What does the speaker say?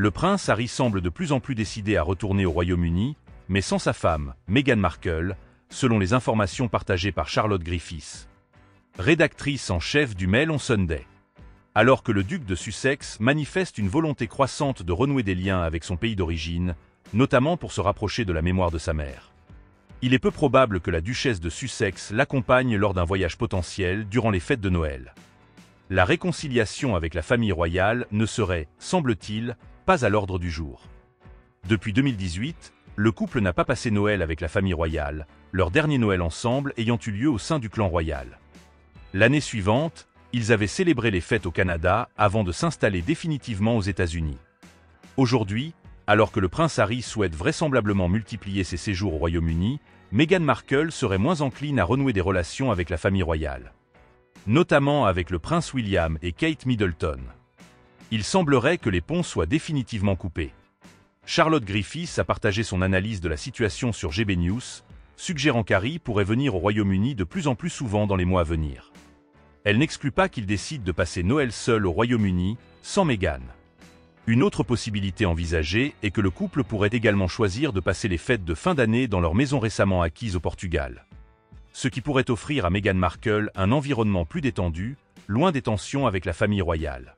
Le prince Harry semble de plus en plus décidé à retourner au Royaume-Uni, mais sans sa femme, Meghan Markle, selon les informations partagées par Charlotte Griffiths, rédactrice en chef du Mail on Sunday. Alors que le duc de Sussex manifeste une volonté croissante de renouer des liens avec son pays d'origine, notamment pour se rapprocher de la mémoire de sa mère. Il est peu probable que la duchesse de Sussex l'accompagne lors d'un voyage potentiel durant les fêtes de Noël. La réconciliation avec la famille royale ne serait, semble-t-il, à l'ordre du jour. Depuis 2018, le couple n'a pas passé Noël avec la famille royale, leur dernier Noël ensemble ayant eu lieu au sein du clan royal. L'année suivante, ils avaient célébré les fêtes au Canada avant de s'installer définitivement aux États-Unis. Aujourd'hui, alors que le prince Harry souhaite vraisemblablement multiplier ses séjours au Royaume-Uni, Meghan Markle serait moins encline à renouer des relations avec la famille royale. Notamment avec le prince William et Kate Middleton. Il semblerait que les ponts soient définitivement coupés. Charlotte Griffiths a partagé son analyse de la situation sur GB News, suggérant qu'Harry pourrait venir au Royaume-Uni de plus en plus souvent dans les mois à venir. Elle n'exclut pas qu'il décide de passer Noël seul au Royaume-Uni, sans Meghan. Une autre possibilité envisagée est que le couple pourrait également choisir de passer les fêtes de fin d'année dans leur maison récemment acquise au Portugal. Ce qui pourrait offrir à Meghan Markle un environnement plus détendu, loin des tensions avec la famille royale.